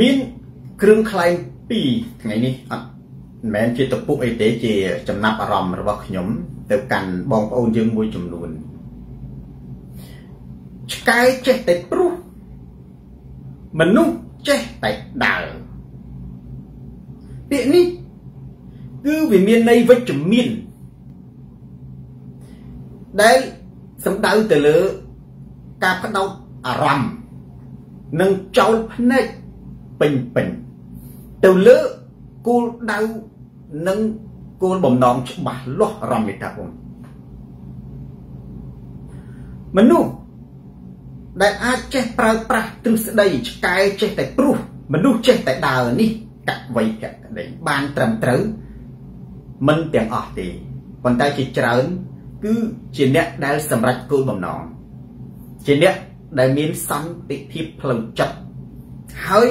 មានគ្រឿងខ្លែង2ថ្ងៃនេះអត់មិនមែនជាតពុអីទេជាចំណាប់អារម្មណ៍របស់ខ្ញុំ ទៅកាន់បងប្អូនយើងមួយចំនួនឆ្កែចេះតែព្រុសមនុស្សចេះតែដើរពាក្យនេះគឺវាមានន័យវិជ្ជមានដែលសំដៅទៅលើការផ្ដោតអារម្មណ៍និងចោលភ្នែក ពេញពេញទៅលើគោលដៅនិងគោលបំណងច្បាស់លាស់រំមេតាបងមនុស្សដែលអាចចេះប្រើប្រាស់ទ្រឹស្ដីឆ្កែចេះតែព្រុសមនុស្សចេះតែដើរនេះកវៃកក្តីបានត្រឹមត្រូវមិនទាំងអស់ទេប៉ុន្តែជាច្រើន គឺជាអ្នកដែលសម្រេចគោលបំណងជាអ្នកដែលមានសន្តិភាពផ្លូវចិត្តហើយ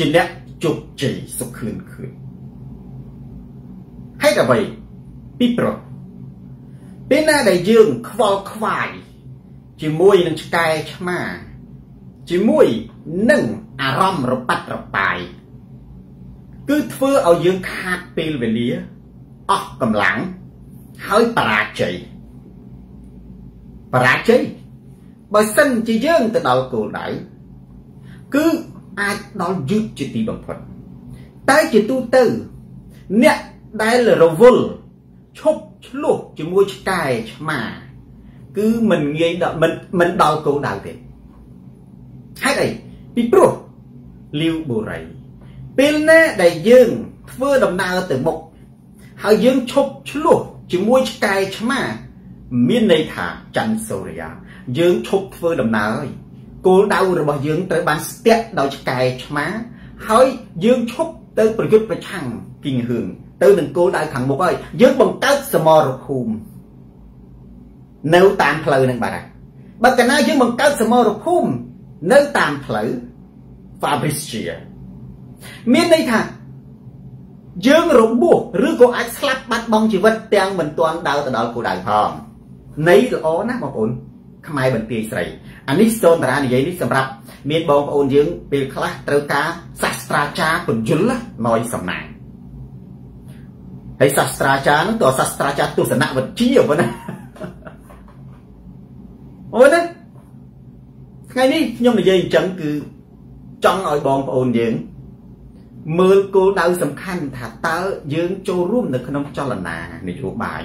ជាអ្នកជោគជ័យសុខឿនខឿនហេតុអ្វីពីព្រោះពេលណាដែលយើងខ្វល់ខ្វាយជាមួយនឹងឆ្កែឆ្មា ជាមួយនឹងអារម្មណ៍រប៉ាត់របាយ គឺធ្វើឲ្យយើងខាតពេលវេលាអស់កម្លាំងហើយបរាជ័យបរាជ័យបើសិនជាយើងទៅដល់គោលដៅគឺ អាចដល់យឺតជាទីបំផុតតែជាទូទៅ អ្នកដែលរវល់ឈប់ឆ្លោះជាមួយឆ្កែឆ្មា គឺមិនងាយដល់មិនមិនដល់គោលដៅទេហេតុអីពីព្រោះលាវបូរីពេលណាដែលយើងធ្វើដំណើរទៅមុខហើយយើងឈប់ឆ្លោះជាមួយឆ្កែឆ្មា មានន័យថាច័ន្ទសូរិយាយើងឈប់ធ្វើដំណើរហើយ គោលដៅរបស់យើងត្រូវបានស្ទាក់ដោយឆ្កែឆ្មាហើយយើងឈប់ទៅប្រយុទ្ធប្រឆាំងគីងហឿងទៅនឹងគោលដៅខាងមុខហើយយើងបង្កើតសមរភូមិនៅតាមផ្លូវនឹងបាទបើកាលណាយើងបង្កើតសមរភូមិនៅតាមផ្លូវ Fabrizia មានន័យថាយើងរបួសឬក៏អាចស្លាប់បាត់បង់ជីវិតទាំងមិនទាន់ដើរទៅដល់គោលដៅផងន័យល្អណាស់បងប្អូនខ្មែរបន្ទាយស្រី អានេះសូនតារានិយាយនេះសម្រាប់មានបងប្អូនយើងពេលខ្លះត្រូវការសាស្ត្រាចារ្យពន្យល់ណយសំណាងហើយសាស្ត្រាចារ្យហ្នឹងតើសាស្ត្រាចារ្យទស្សនវិជ្ជាប៉ុណ្ណាអូនណាថ្ងៃនេះខ្ញុំនិយាយអញ្ចឹងគឺចង់ឲ្យបងប្អូនយើងមើលគោលដៅសំខាន់ថាតើយើងចូលរួមនៅក្នុងចលនានយោបាយ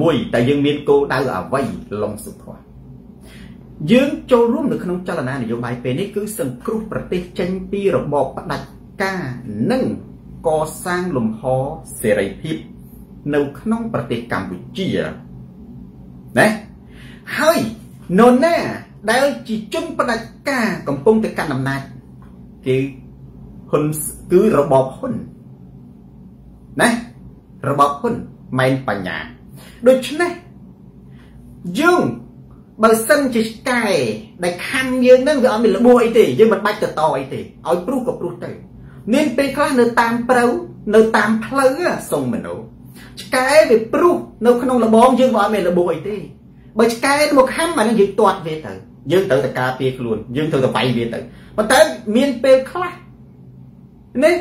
មួយតែយើងមានគោលដៅអ្វីឡុងសុភ័ណ្ឌ យើងចូលរួមនៅក្នុងចលនានយោបាយពេលនេះគឺសង្គ្រោះប្រទេសចេញពីរបបផ្ដាច់ការនិងកសាងលំហសេរីភាពនៅក្នុងប្រទេសកម្ពុជាណាហើយនរណាដែលជាជនផ្ដាច់ការកំពុងទៅកាន់អំណាចគេហ៊ុនគឺរបបហ៊ុនណារបបហ៊ុនម៉ែនបញ្ញាដូច្នេះយើង បើសិនជាឆ្កែដែលខំយើងនឹងវាអត់មានរបួសអីទេយើងមិនបាច់ទៅតអីទេឲ្យព្រុសក៏ព្រុសទៅមានពេលខ្លះនៅតាមព្រៅនៅតាមផ្លូវសុងមនុស្សឆ្កែវាព្រុសនៅក្នុងលបងយើងក៏អត់មានរបួសអីទេបើឆ្កែមកខំអានឹងយើងទាត់វាទៅយើងត្រូវតែការពារខ្លួនយើងត្រូវតែវាយវាទៅប៉ុន្តែមានពេលខ្លះនេះ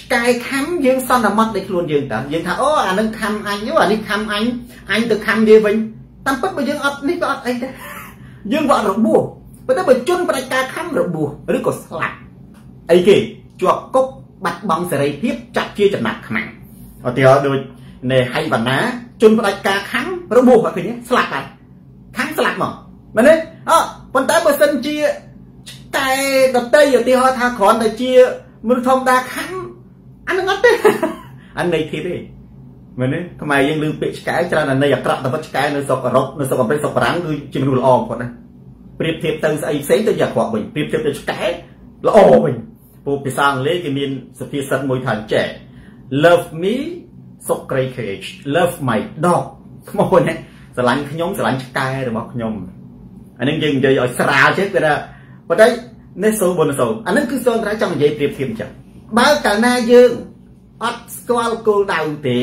ឆ្កែខំយើងសន្មត់ដោយខ្លួនយើងតើយើងថាអូអានឹងខំអញអូអានេះខំអញអញទៅខំវាវិញ តាមពិតបើយើងអត់នេះក៏អត់អីដែរយើងក៏អត់របួសប៉ុន្តែបើជន់ផ្ដាច់ការខំរបួសឬក៏ស្លាប់អីគេជាប់គុកបាត់បង់សេរីភាពចាត់ជាចំណាក់ខ្មាំងឧទាហរណ៍ដូចនៃហៃវណ្ណាជន់ផ្ដាច់ការខំរបួសអត់ឃើញស្លាប់ហើយខំស្លាប់មកមែនទេអប៉ុន្តែបើសិនជាតែដតីឧទាហរណ៍ថាគ្រាន់តែជាមនុស្សធម្មតាខំអានឹងអត់ទេអានៃធៀបទេ មែនទេខ្មែរយើងឮពាក្យឆ្កែច្រើនអានៃអាក្រក់តែពិតឆ្កែនៅស្រុកអឺរ៉ុបនៅស្រុកអាមេរិកស្រុកបារាំងគឺជាមនុស្សល្អបំផុតណាប្រៀបធៀបទៅស្អីផ្សេងទៅជាអាក្រក់វិញប្រៀបធៀបទៅឆ្កែល្អវិញពូភាសាអង់គ្លេសគេមានសុភាសិតមួយថាចេះ love me សុកក្រៃ KH love my dog ខ្មោចណាស្រឡាញ់ខ្ញុំស្រឡាញ់ឆ្កែរបស់ខ្ញុំអានឹងយើងនិយាយឲ្យស្រាលចេះគឺថាប៉ុន្តែនេះសូបុនសូអានឹងគឺសូនត្រៃចង់និយាយប្រៀបធៀបអញ្ចឹងបើកាលណាយើងអត់ស្គាល់គោលដៅទេ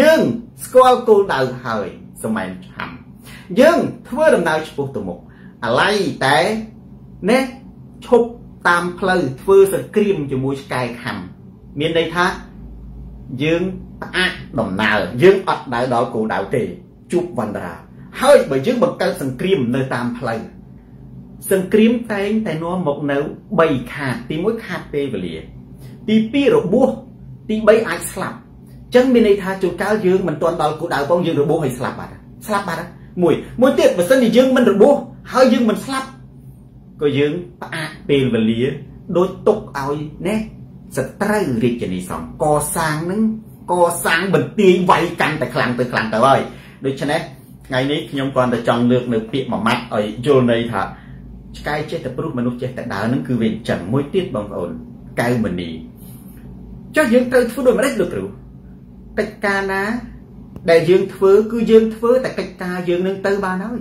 យើងស្គាល់គោលដៅហើយសមែនឆាំយើងធ្វើដំណើរឆ្ពោះទៅមុខអាឡ័យតែណែឈប់តាមផ្លូវធ្វើសង្គ្រាមជាមួយឆ្កែខំមានន័យថាយើងផ្អាកដំណើរយើងអត់ដៅដល់គោលដៅទេជួបវណ្ណរាហើយបើយើងបង្កើតសង្គ្រាមនៅតាមផ្លូវសង្គ្រាមតែងតែនាំមកនៅ3ខាតទី1ខាតពេលវេលា ទី2របួសទី3អាចស្លាប់ ចឹងមានន័យថាជួនកាលយើងមិនទាន់ដល់គោលដៅផងយើងរបួសហើយស្លាប់បាត់ស្លាប់បាត់មួយមួយទៀតបើសិនជាយើងមិនរបួសហើយយើងមិនស្លាប់ក៏យើងផ្អាកពេលវេលាដូចទុកឲ្យណែសត្រូវរាជនីសំកសាងនឹងកសាងបន្ទាយវាយកាន់តែខ្លាំងទៅខ្លាំងទៅហើយដូច្នេះថ្ងៃនេះខ្ញុំគ្រាន់តែចង់លើកនៅពាក្យមួយម៉ាត់ឲ្យយល់ន័យថាឆ្កែចេះតែព្រោះមនុស្សចេះតែដើរនឹងគឺវាអញ្ចឹងមួយទៀតបងប្អូនកៅមនីចុះយើងត្រូវធ្វើដូចម្ដេចលោកគ្រូ កិច្ចការណា ដែលយើងធ្វើ គឺយើងធ្វើតែកិច្ចការយើងនឹងទៅបានហើយ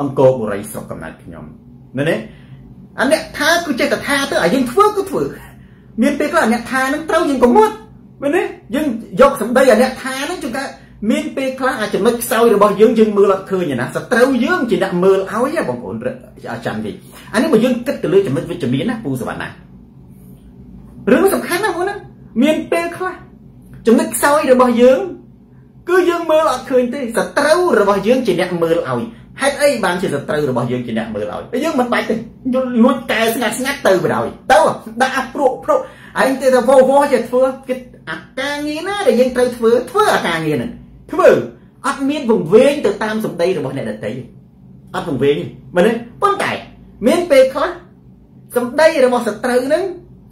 អង្គរបរិយស្រុកកំណត់ខ្ញុំមែនទេអាអ្នកថាគឺចេះតែថាទៅអាយើងធ្វើគឺធ្វើមានពេលខ្លះអាអ្នកថានឹងត្រូវយើងក៏មុតមែនទេយើងយកសម្ដីអាអ្នកថានឹងជួនកាលមានពេលខ្លះអាចចំណុចខ្សោយរបស់យើងយើងមើលអត់ឃើញណាសត្រូវយើងជាអ្នកមើលឲ្យបងប្អូនអាចាំទីអានេះបើយើងគិតទៅលើចំណុចវិជ្ជមានណាពូសវណ្ណារឿងសំខាន់ណាបងណាមានពេលខ្លះ ចំណុចខ្សោយរបស់យើង គឺយើងមើលអត់ឃើញទេសត្រូវរបស់យើងជាអ្នកមើលឲ្យហេតុអីបានជាសត្រូវរបស់យើងជាអ្នកមើលឲ្យយើងមិនបាច់ទេយល់លួចកែស្ងាត់ស្ងាត់ទៅបណ្ដោយទៅដាក់អាព្រោះព្រោះឯងទៅទៅវោវោជាធ្វើគិតអាការងារណាដែលយើងត្រូវធ្វើធ្វើអាការងារហ្នឹងធ្វើអត់មានវង្វេងទៅតាមសម្ដីរបស់អ្នកដទៃអត់វង្វេងមែនទេប៉ុន្តែមានពេលខ្លះសម្ដីរបស់សត្រូវហ្នឹង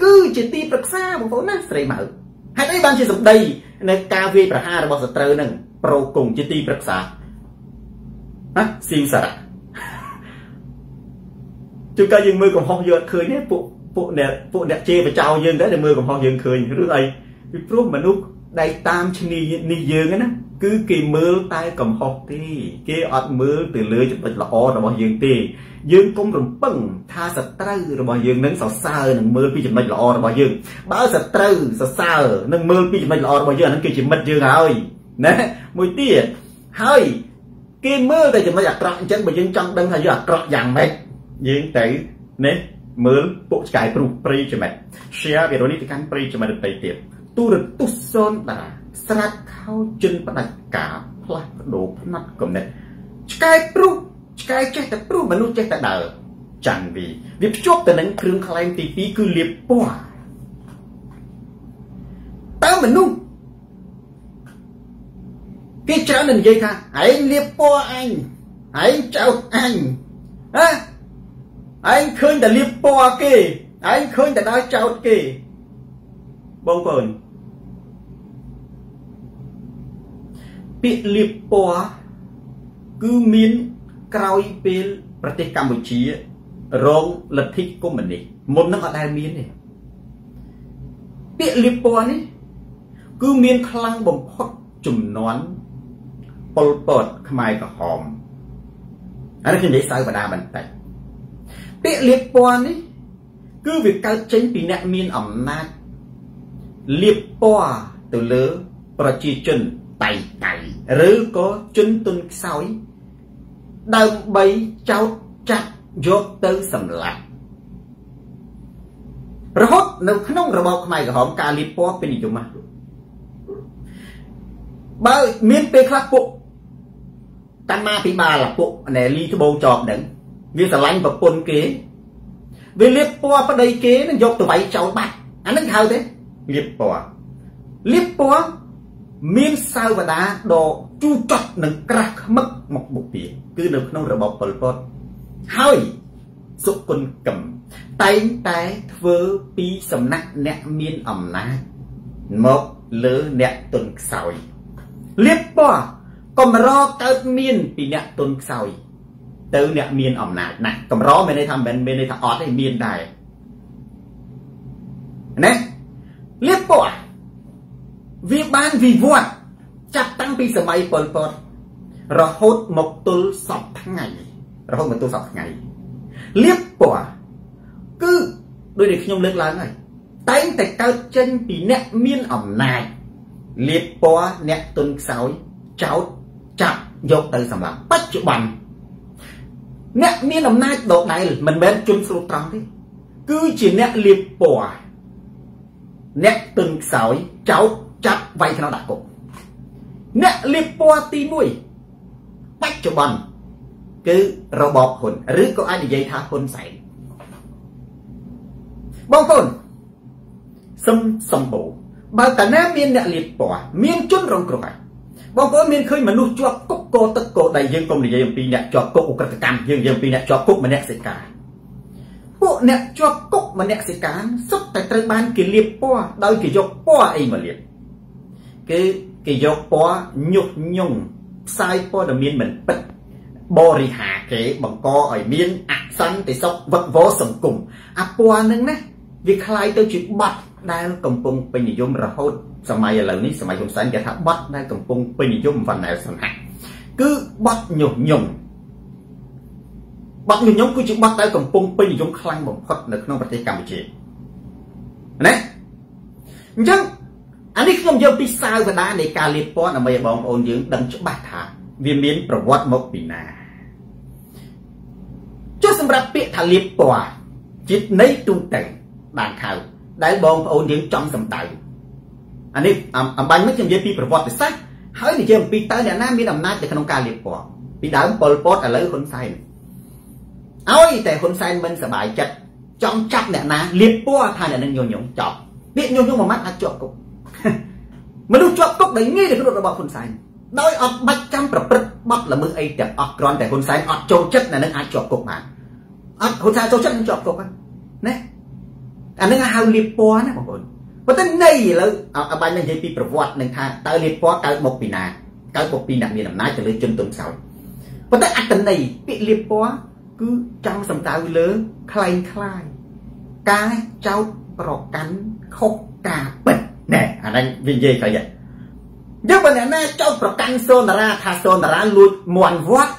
គឺជាទីប្រឹក្សាបងប្អូនណាស្រីម៉ៅ ហេតុអីបានជាសម្ដីនៅការវាយប្រហាររបស់សត្រូវហ្នឹងប្រោគង់ជាទីប្រឹក្សាណាស៊ីងសារៈជួនកាលយើងមើលកំហុសយើងអត់ឃើញទេពួកពួកអ្នកពួកអ្នកជេរបចោយើងដែរដែលមើលកំហុសយើងឃើញឬអីពីព្រោះមនុស្សដែលតាមឈ្នានេះយើងណា គឺគេមើលតែកំហុសទេគេអត់មើលទៅលើចំណុចល្អរបស់យើងទេ យើងកុំរំពឹងថាសត្រូវរបស់យើងនឹងសរសើរនឹងមើលពីចំណុចល្អរបស់យើង បើសត្រូវសរសើរនឹងមើលពីចំណុចល្អរបស់យើងអានឹងគឺជាមិត្តយើងហើយណាមួយទៀតហើយគេមើលតែចំណុចអាក្រក់អញ្ចឹងបើយើងចង់ដឹងថាយើងអាក្រក់យ៉ាងម៉េចយើងទៅនេះមើលពួកឆ្កែព្រុសព្រៃចំណិត share វីដេអូនេះទៅកាន់ព្រៃចំណិតទៅទៀតទូរទស្សន៍សូនតារា ស្រាត់ខោជិនផ្ដាច់ការផ្លាស់ប្ដូរផ្នែកកំណត់ឆ្កែព្រុសឆ្កែចេះតែព្រុសមនុស្សចេះតែដើរចាំងវីវាភ្ជាប់ទៅនឹងគ្រឿងខ្លែងទី2គឺលៀបពណ៌តើមនុស្សគេច្រើននិយាយថាឯងលៀបពណ៌អញឯងចោតអញហ៎ឯងឃើញតែលៀបពណ៌គេឯងឃើញតែដើរចោតគេបងប្អូន ពាក្យលៀបពណ៌គឺមានក្រោយពេលប្រទេសកម្ពុជារងលទ្ធិកុម្មុយនីសមុននឹងអត់ដែលមានទេពាក្យលៀបពណ៌នេះគឺមានខ្លាំងបំផុតចំនួនប៉ុលពតខ្មែរក្រហមអានេះខ្ញុំនិយាយសៅបដាបន្តិចពាក្យលៀបពណ៌នេះគឺវាកើតចេញពីអ្នកមានអំណាចលៀបពណ៌ទៅលើប្រជាជនតៃតៃ ឬក៏ជនទុនខ្សោយដើម្បីចោតចាក់យកទៅសម្លាប់រហូតនៅក្នុងរបបខ្មែរក្រហមការលៀបពណ៌ពេញនិយមណាស់បើមានពេលខ្លះពួកកម្មាភិបាលពួកណែលីត្បូងចប់ហ្នឹងវាស្រឡាញ់ប្រពន្ធគេវាលៀបពណ៌ប្តីគេនឹងយកទៅវាយចោលបាត់អាហ្នឹងហៅទេលៀបពណ៌លៀបពណ៌ មានសាវតាដ៏ជូរចត់និងក្រាស់ខ្មឹកមកបុព្វាគឺនៅក្នុងរបបប៉ុលពតហើយសុគន្ធកឹមតែងតែធ្វើពីសំណាក់អ្នកមានអំណាចមកលើអ្នកទុនខ្សោយលៀបពណ៌កម្រកើតមានពីអ្នកទុនខ្សោយទៅអ្នកមានអំណាចណាស់កម្រមានន័យថាមិនមានន័យថាអត់ទេមានដែរណាលៀបពណ៌ វាបានវិវត្តចាប់តាំងពីសម័យប៉ុលពតរហូតមកទល់សពថ្ងៃរហូតមកទល់សពថ្ងៃលៀបពណ៌គឺដូចដែលខ្ញុំលើកឡើងហើយតែងតែកើតចេញពីអ្នកមានអំណាចលៀបពណ៌អ្នកទុនខ្សោយចោតចាប់យកទៅសម្លាប់បច្ចុប្បន្នអ្នកមានអំណាចដដែលមិនមែនជនស្រួតត្រង់ទេគឺជាអ្នកលៀបពណ៌អ្នកទឹងខ្សោយចោត ចាប់វាយក្នុងដាក់គុកអ្នកលៀបពណ៌ទី1បច្ចុប្បន្នគឺរបបហ៊ុនឬក៏អាចនិយាយថាហ៊ុនសែនបងប្អូនសឹមសម្បូរបើតាណាមានអ្នកលៀបពណ៌មានជនរងគ្រោះហើយបងប្អូនមានឃើញមនុស្សជាប់គុកកោទឹកកោដៃយើងកុំនិយាយអំពីអ្នកជាប់គុកអ ுக ្រិតកម្មយើងនិយាយអំពីអ្នកជាប់គុកម្នាក់សិកាពួកអ្នកជាប់គុកម្នាក់សិកាសុទ្ធតែត្រូវបានគេលៀបពណ៌ដោយគេយកពណ៌អីមកលៀប គឺគេយកពណ៌ញុះញង់ផ្សាយព័ត៌មានមិនពិតបរិហាគេបង្កឲ្យមានអសន្តិសុខវឹកវរសង្គមអាពណ៌នឹងណាវាคล้ายទៅជាបាត់ដែលកំពុងពេញនិយមរហូតសម័យឥឡូវនេះសម័យហ៊ុនសែនគេថាបាត់ដែលកំពុងពេញនិយមវណ្ណែសង្ហៈគឺបាត់ញុះញង់បាត់ញុះញង់គឺជាបាត់ដែលកំពុងពេញនិយមខ្លាំងបំផុតនៅក្នុងប្រទេសកម្ពុជាណាអញ្ចឹង អានេះខ្ញុំយកពីសាវកដានៃការលៀបពណ៌ដើម្បីឲ្យបងប្អូនយើងដឹងច្បាស់ថាវាមានប្រវត្តិមកពីណាចុះសម្រាប់ពាក្យថាលៀបពណ៌ចិត្តនៃទូទៅបានខៅដែលបងប្អូនយើងចង់សម្ដៅអានេះអំបញ្ញមិនខ្ញុំនិយាយពីប្រវត្តិសាស្ត្រហើយនិយាយអំពីតើអ្នកណាមានអំណាចនៅក្នុងការលៀបពណ៌ពីដើមប៉ុលពតឥឡូវហ៊ុនសែនឲ្យតែហ៊ុនសែនមិនសប្បាយចិត្តចង់ចាប់អ្នកណាលៀបពណ៌ថាអ្នកនឹងញញងចប់ពាក្យញញងមួយម៉ាត់អាចជាប់គុក មនុស្សជាប់ទុកដោយងាយនឹងរត់របស់ហ៊ុនសែនដោយអត់បាច់ចាំប្រព្រឹត្តបទល្មើសអីទាំងអស់គ្រាន់តែហ៊ុនសែនអត់ចូលចិត្តនៅនឹងអាចជាប់គុកបានអត់ហ៊ុនសែនចូលចិត្តនឹងជាប់គុកណាអានឹងហៅលៀបពណ៌ណាបងប្អូនប៉ុន្តែនៃឥឡូវអាបាញ់នឹងនិយាយពីប្រវត្តិនឹងថាតើលៀបពណ៌កើតមកពីណាកើតមកពីអ្នកមានអំណាចទៅលើជនទុនខ្សោយប៉ុន្តែអត្តន័យពាក្យលៀបពណ៌គឺចង់សំដៅលើខ្លែងខ្លាយការចោតប្រកាន់ខុសការពិត ណែអាហ្នឹងវានិយាយខ្លីដែរយើងបើអ្នកណាចោតប្រកាន់សូនតារាថាសូនតារាលួចមន់វត្ត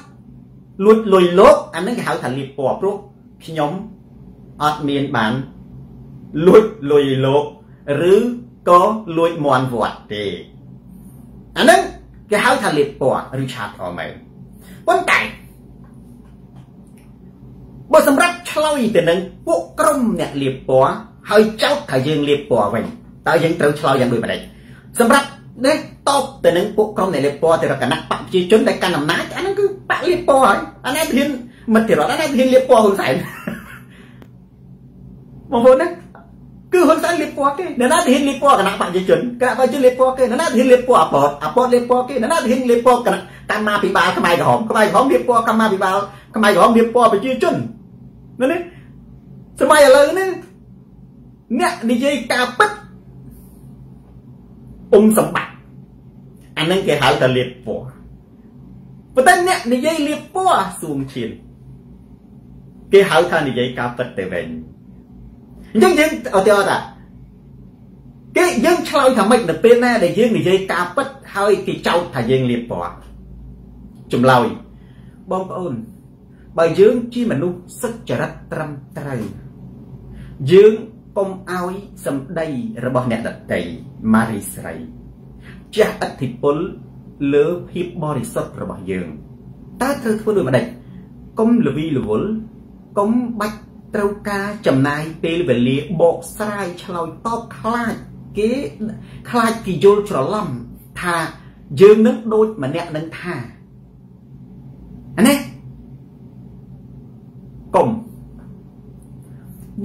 លួចលុយលោកអាហ្នឹងគេហៅថាលៀបពណ៌ព្រោះខ្ញុំអត់មានបានលួចលុយលោកឬក៏លួចមន់វត្តទេអាហ្នឹងគេហៅថាលៀបពណ៌ឬឆាតអមែនប៉ុន្តែបើសម្រាប់ឆ្លើយទៅនឹងពួកក្រុមអ្នកលៀបពណ៌ហើយចោទថាយើងលៀបពណ៌វិញ តើយើងត្រូវឆ្លើយយ៉ាងដូចម្ដេចសម្រាប់នេះតបទៅនឹងពួកក្រុមអ្នកលៀបពណ៌ទៅរកគណៈបកប្រជាជនដែលកាន់អំណាចអាហ្នឹងគឺបកលៀបពណ៌ហើយអានេះធានមិត្តរដ្ឋអានេះធានលៀបពណ៌ហ៊ុនសែនបងប្អូនណាគឺហ៊ុនសែនលៀបពណ៌គេអ្នកណាទាហានលៀបពណ៌គណៈបព្វជិជនគណៈបព្វជិជនលៀបពណ៌គេអ្នកណាទាហានលៀបពណ៌អពតអពតលៀបពណ៌គេអ្នកណាទាហានលៀបពណ៌គណៈកម្មាភិបាលខ្មែរក្រហមខ្មែរក្រហមលៀបពណ៌កម្មាភិបាលខ្មែរក្រហមលៀបពណ៌ប្រជាជនណានេះសម័យឥឡូវនេះអ្នកនិយាយការពិត អ៊ុំសម្បត្តិអានឹងគេហៅថាលៀបពណ៌ប៉ុន្តែអ្នកនិយាយលៀបពណ៌សួងឈានគេហៅថានិយាយការពិតទៅវិញអញ្ចឹងយើងឧទាហរណ៍ថាគេយើងឆ្លើយថាម៉េចនៅពេលណាដែលយើងនិយាយការពិតហើយគេចោទថាយើងលៀបពណ៌ចម្លើយបងប្អូនបើយើងជាមនុស្សសុចរិតត្រឹមត្រូវយើង កុំឲ្យសម្ដីរបស់អ្នកដតីម៉ារីស្រីជះឥទ្ធិពលលើភាពបរិសុទ្ធរបស់យើងតើត្រូវធ្វើដូចម្ដេចកុំលវីលវល់កុំបាច់ត្រូវការចំណាយពេលវេលាបកស្រាយឆ្លើយតបខ្លាចគេខ្លាចគេយល់ច្រឡំថាយើងនឹងដូចម្នាក់នឹងថាណាកុំ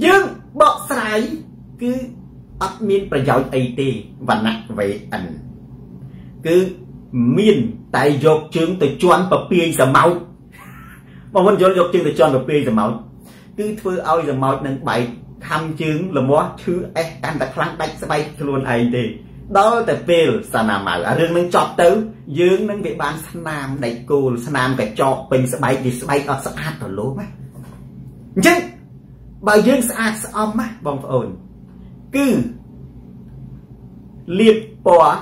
យើង បកស្រាយគឺអត់មានប្រយោជន៍អីទេវណ្ណៈវេអិនគឺមានតែយកជើងទៅជន់ពពាយសមោចបងប្អូនយល់យកជើងទៅជន់ពពាយសមោចគឺធ្វើឲ្យសមោចនឹងបែកខំជើងលមាស់ឈឺអេះកាន់តែខ្លាំងដាច់ស្បែកខ្លួនឯងទេដល់តែពេលសាណាម៉ៅអារឿងនឹងចប់ទៅ យើងនឹងវាបានស្នាមដៃគោលស្នាមកញ្ចក់ពេញស្បែកវាស្បែកអត់ស្អាតទៅលោកណាអញ្ចឹង បើយើងស្អាតស្អំណាបងប្អូនគឺលៀបពណ៌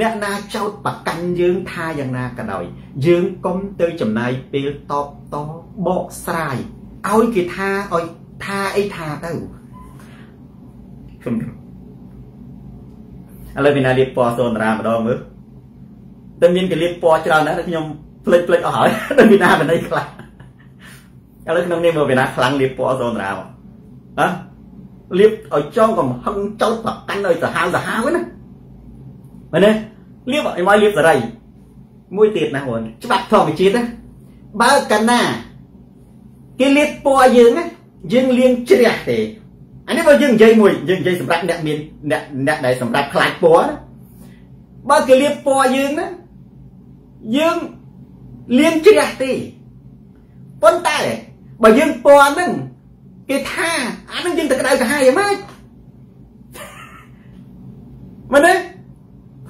អ្នកណាចោតប្រកាន់យើងថាយ៉ាងណាក៏ដោយ យើងកុំទៅចំណាយពេលតបតបកស្រាយឲ្យគេថាឲ្យថាអីថាទៅខ្ញុំឥឡូវមានណាលៀបពណ៌សូនរាម្ដងមើលតែមានកលៀបពណ៌ច្រើនណាស់ខ្ញុំផ្លេចផ្លេចអស់ហើយដល់មានណាបណ្ដៃខ្លះ ឥឡូវក្នុងនេះមើលពីណាខ្លាំងលៀបពណ៌សូនរាមកហ៎លៀបឲ្យចងកំហឹងចោតប្រកាន់ឲ្យសាហាវសាហាវណាមែនទេលៀបឲ្យមកលៀបសេរីមួយទៀតណាបងច្បាប់ធម្មជាតិណាបើកាលណាគេលៀបពណ៌យើងណាយើងលៀងជ្រះទេអានេះបើយើងនិយាយមួយយើងនិយាយសម្រាប់អ្នកមានអ្នកអ្នកដែលសម្រាប់ខ្លាចពណ៌ណាបើគេលៀបពណ៌យើងណាយើងលៀងជ្រះទេប៉ុន្តែ បើយើងពណ៌ហ្នឹងគេថាអានឹងយើងទៅក្តៅកាហាយហ្មងមែនទេ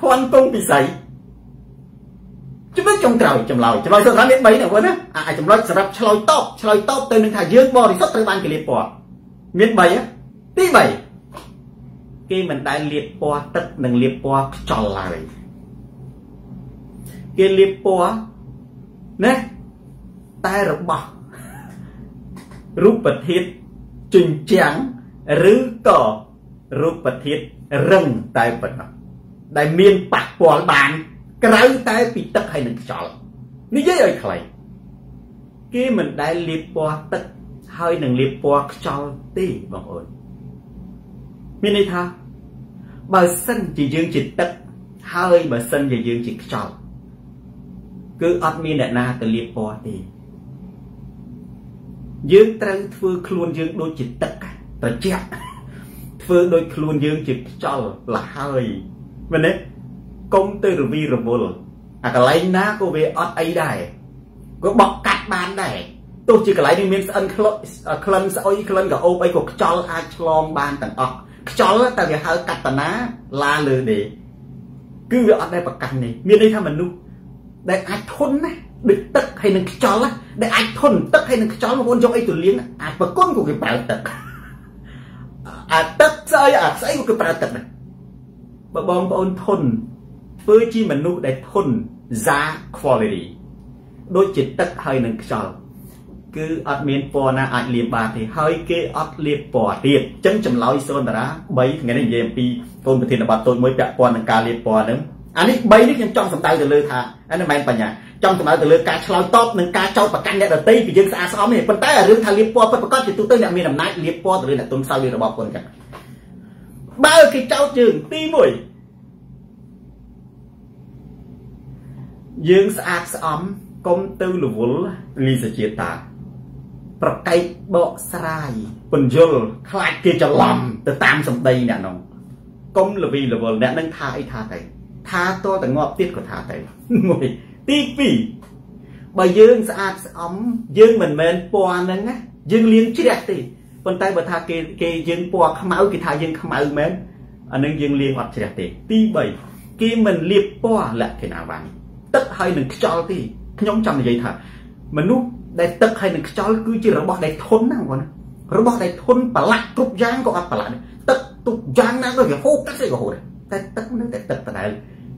ធន់កងពិសីចំណុចចុងក្រោយចម្លើយចម្លើយសុទ្ធតែមាន3ណាបងណាអាចម្លើយសម្រាប់ឆ្លើយតបឆ្លើយតបទៅនឹងថាយើងបរិសុទ្ធត្រូវបានគេលាបពណ៌មាន3ទី3គេមិនដែលលាបពណ៌ទឹកនិងលាបពណ៌ខ្យល់ឡើយគេលាបពណ៌ណាតែរបស់ រូបធាតុជញ្ជាំងឬក៏រូបធាតុរឹងតែប៉ុណ្ណោះដែលមានប៉ះពាល់បាន ក្រៅតែពីទឹកហើយនឹងខ្យល់និយាយឲ្យខ្លីគេមិនដែលលាបពណ៌ទឹកហើយនឹងលាបពណ៌ខ្យល់ទេបងប្អូនមានន័យថាបើសិនជាយើងជាទឹកហើយបើសិនជាយើងជាខ្យល់គឺអត់មានអ្នកណាទៅលាបពណ៌ទេ យើងត្រូវធ្វើខ្លួនយើងដូចជាទឹកត្រជាក់ធ្វើដូចខ្លួនយើងជាខ្យល់លហើយមែនទេកុំទៅរវីរវល់អាកន្លែងណាក៏វាអត់អីដែរក៏បកកាត់បានដែរទោះជាកន្លែងនេះមានស្អិនក្លក្លិនស្អុយក្លិនក៏អូបអីក៏ខ្យល់អាចឆ្លងបានទាំងអស់ខ្យល់តែវាហៅកតនាឡាលើទេគឺវាអត់ដែលប្រកាន់នេះមានន័យថាមនុស្សដែលអាចធន់ណាដូចទឹកហើយនឹងខ្យល់ ដែលអាចធន់ទឹកហើយនឹងខ្យល់បងប្អូនយកអីទៅលាងអាចប្រគុណក៏គេប្រើទឹកអាទឹកស្អីអាស្អីក៏គេប្រើទឹកដែរបើបងប្អូនធន់ធ្វើជាមនុស្សដែលធន់ za quality ដូចជាទឹកហើយនឹងខ្យល់គឺអត់មានពណ៌ណាអាចលាបបានទេហើយគេអត់លាបពណ៌ទៀតអញ្ចឹងចម្លើយសូនតារា3ថ្ងៃនេះនិយាយអំពីកូនប្រធានបទតូចមួយពាក់ព័ន្ធនឹងការលាបពណ៌ហ្នឹងអានេះ3នេះខ្ញុំចង់សម្ដៅទៅលើថាអានេះមិនមែនបញ្ញា ចង់សម្ដៅទៅលើការឆ្លើយតបនឹងការចោទប្រកាន់អ្នកដទៃពីយើងស្អាតស្អំនេះប៉ុន្តែរឿងថាលាបពណ៌ពិតប្រាកដជាទូទៅអ្នកមានអំណាចលាបពណ៌ទៅលើអ្នកទុនខ្សោយរបស់ខ្លួនចឹងបើគេចោទយើងទី1យើងស្អាតស្អំកុំទៅរវល់លីសជាតាប្រកែកបកស្រាយពន្យល់ខ្លាចគេច្រឡំទៅតាមសម្ដីអ្នកនោះកុំលវីលវល់អ្នកនឹងថាអីថាទៅថាតតែងាប់ទៀតក៏ថាទៅមួយ ទី2បើយើងស្អាតស្អំយើងមិនមែនពណ៌ហ្នឹងណាយើងលាងជ្រះទេប៉ុន្តែបើថាគេគេយើងពណ៌ខ្មៅគេថាយើងខ្មៅមែនអានឹងយើងលាងអត់ជ្រះទេទី3គេមិនលាបពណ៌លក្ខណៈវ៉ាន់ទឹកហើយនឹងខ្យល់ទេខ្ញុំចង់និយាយថាមនុស្សដែលទឹកហើយនឹងខ្យល់គឺជារបស់ដែលធន់ណាបងប្អូនរបស់ដែលធន់ប្រឡាក់គ្រប់យ៉ាងក៏អត់ប្រឡាក់ទឹកទុកយ៉ាងណាក៏វាហូរកាត់ស្អីក៏ហូរដែរតែទឹកនឹងតែទឹកដដែល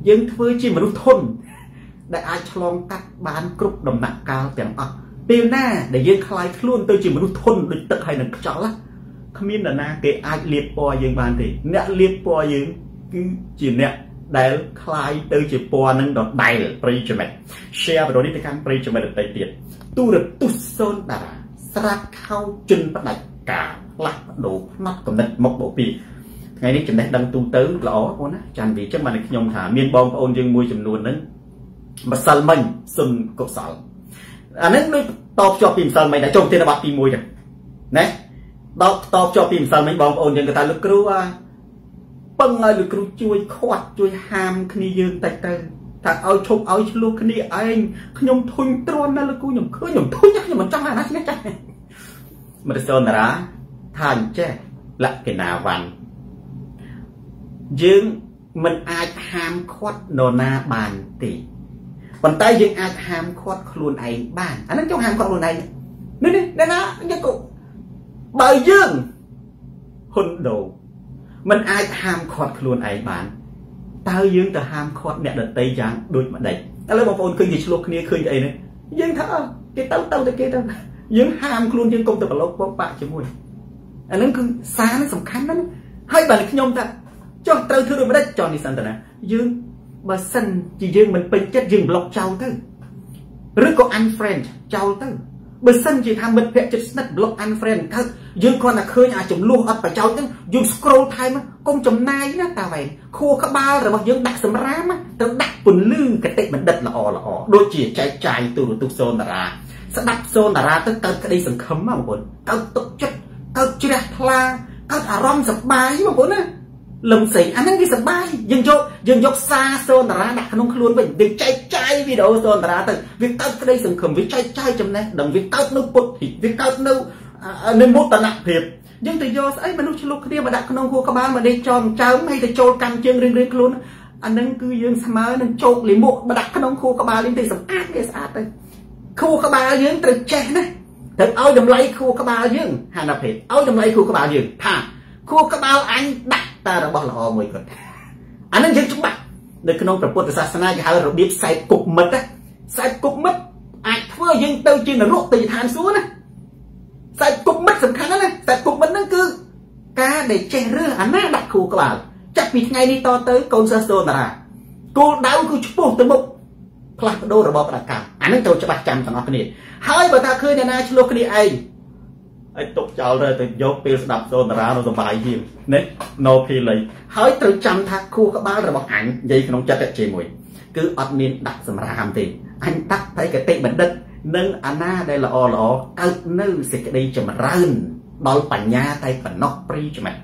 យើងធ្វើជាមនុស្សធន់ ដែលអាចឆ្លងកាត់បានគ្រប់ដំណាក់កាលទាំងអស់ពេលណាដែលយើងคลายខ្លួនទៅជាមនុស្សធន់ដូចទឹកហើយនឹងខ្យល់គ្មាននរណាគេអាចលាបពណ៌យើងបានទេអ្នកលាបពណ៌យើងគឺជាអ្នកដែលคลายទៅជាពណ៌នឹងដដែលប្រិយមិត្ត share វីដេអូនេះទៅកាន់ប្រិយមិត្តដទៃទៀតទូរទស្សន៍សូនតារាស្រាត់ខោជិនផ្ដាច់ការផ្លាស់ប្ដូរផ្នត់កំណត់មកបូពីថ្ងៃនេះចំណេះដឹងទូទៅល្អបងណាចាន់វាចឹងបានខ្ញុំថាមានបងប្អូនយើងមួយចំនួនហ្នឹង ម្សិលមិញសុនកុសលអានេះដូចតបជាប់ពីម្សិលមិញដែរចុងទានប័ណ្ណទី1ចឹងណាដកតបជាប់ពីម្សិលមិញបងប្អូនយើងក៏ថាលោកគ្រូអាពឹងឲ្យលោកគ្រូជួយខាត់ជួយហាមគ្នាយើងតិចទៅថាឲ្យឈប់ឲ្យឆ្លោះគ្នាឯងខ្ញុំធុញទ្រាន់ណាលោកគ្រូខ្ញុំឃើញខ្ញុំធុញខ្ញុំមិនចង់អាណាឈ្នះចាស់មរសនរាថាអញ្ចេះលក្ខណៈវ៉ាន់យើងមិនអាចហាមឃាត់នរណាបានទេ ប៉ុន្តែយើងអាចហាមឃាត់ខ្លួនឯងបានអាហ្នឹងចង់ហាមឃាត់ខ្លួនឯងនេះនេះណាយើងក៏បើយើងហ៊ុនដូมันអាចហាមឃាត់ខ្លួនឯងបានតើយើងទៅហាមឃាត់អ្នកដតីយ៉ាងដូចម្ដេចឥឡូវបងប្អូនឃើញគេឆ្លោះគ្នាឃើញអីនេះយើងថាគេទៅទៅទៅគេទៅយើងហាមខ្លួនយើងកុំទៅប្រឡូកពកបាក់ជាមួយអានឹងគឺសារនេះសំខាន់ណាស់ហើយបើខ្ញុំថាចុះត្រូវធ្វើដូចម្ដេចចង់នេះសិនតើណាយើង បើសិនជាយើងមិនពេញចិត្តយើងប្លុកចោលទៅឬក៏ unfriend ចោលទៅបើសិនជាថាមិត្តភក្តិចិត្តស្និទ្ធ block unfriend កើតយើងគ្រាន់តែឃើញអាចចំនួនអត់ប្រយោជន៍ហ្នឹងយើង scroll ថែមកុំចំណាយណាតាវ៉ែនខួរក្បាលរបស់យើងដាក់សម្រាមទៅដាក់ពន្លឺកតិបណ្ឌិតល្អល្អដូចជាចែកចាយទូរទស្សន៍សូនតារាស្ដាប់សូនតារាទៅកើតក្តីសង្ឃឹមមកបងប្អូនកើតទុកចិត្តកើតជ្រះថ្លាកើតអារម្មណ៍សប្បាយបងប្អូនណា លំសេងអាហ្នឹងវាសប្បាយយើងយកយើងយកសារសូនតារាដាក់ក្នុងខ្លួនវិញយើងចែកចាយវីដេអូសូនតារាទៅវាកើតក្តីសង្ឃឹមវាចែកចាយចំណេះដឹងវាកើតនៅពុទ្ធិវាកើតនៅនិមោទនភាពយើងទៅយកស្អីមនុស្សឆ្លុះគ្នាមកដាក់ក្នុងខួរក្បាលមកដេកចងចើមហើយទៅចូលកាន់ជើងរៀងរៀងខ្លួនអានឹងគឺយើងស្មើនឹងជោគលិមុខមកដាក់ក្នុងខួរក្បាលយើងទៅសម្អាតវាស្អាតទៅខួរក្បាលយើងត្រូវចេះណាត្រូវឲ្យតម្លៃខួរក្បាលយើងហាណាភេទឲ្យតម្លៃខួរក្បាលយើងថាខួរក្បាលអញដាក់ តែរបស់ល្អមួយគាត់អានឹងយើងច្បាស់នៅក្នុងព្រះពុទ្ធសាសនាគេហៅរបៀបខ្សែគប់មិត្តខ្សែគប់មិត្តអាចធ្វើយើងទៅជានរកទៅឋានសួគ៌ណាខ្សែគប់មិត្តសំខាន់ណាស់ខ្សែគប់មិត្តហ្នឹងគឺការដែលចេះរើសអាណាដាក់ខួរក្បាលចាប់ពីថ្ងៃនេះតទៅកូនសិស្សសូនតារាគោលដៅគឺឆ្ពោះទៅមុខផ្លាស់ប្ដូររបបប្រកម្មអានឹងត្រូវច្បាស់ចាំទាំងអស់គ្នាហើយបើថាឃើញអ្នកណាឆ្លោះគ្នាឯង ហើយទុកចោលទៅទៅយកពេលស្ដាប់សូនតារានៅសុបាយជាងណា no feeling ហើយត្រូវចាំថាខួរក្បាលរបស់អញនិយាយក្នុងចិត្តជាមួយគឺអត់មានដាក់សម្រាមទេអញដាក់តែកតិបណ្ឌិត និងអាណាដែលល្អល្អកើតនៅសេចក្តីចម្រើន ដល់បញ្ញាតែប៉ុណ្ណោះព្រីចំណេះ